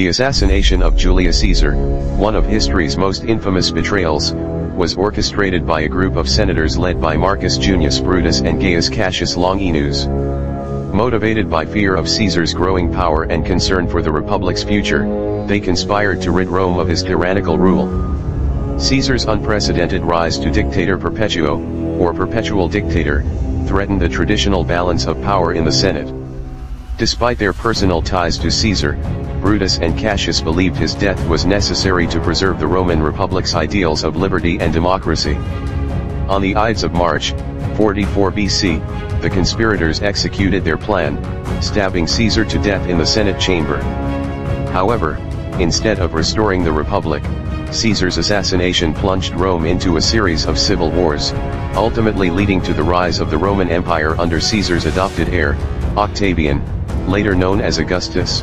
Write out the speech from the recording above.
The assassination of Julius Caesar, one of history's most infamous betrayals, was orchestrated by a group of senators led by Marcus Junius Brutus and Gaius Cassius Longinus. Motivated by fear of Caesar's growing power and concern for the Republic's future, they conspired to rid Rome of his tyrannical rule. Caesar's unprecedented rise to dictator perpetuo, or perpetual dictator, threatened the traditional balance of power in the Senate. Despite their personal ties to Caesar, Brutus and Cassius believed his death was necessary to preserve the Roman Republic's ideals of liberty and democracy. On the Ides of March, 44 BC, the conspirators executed their plan, stabbing Caesar to death in the Senate chamber. However, instead of restoring the Republic, Caesar's assassination plunged Rome into a series of civil wars, ultimately leading to the rise of the Roman Empire under Caesar's adopted heir, Octavian, later known as Augustus.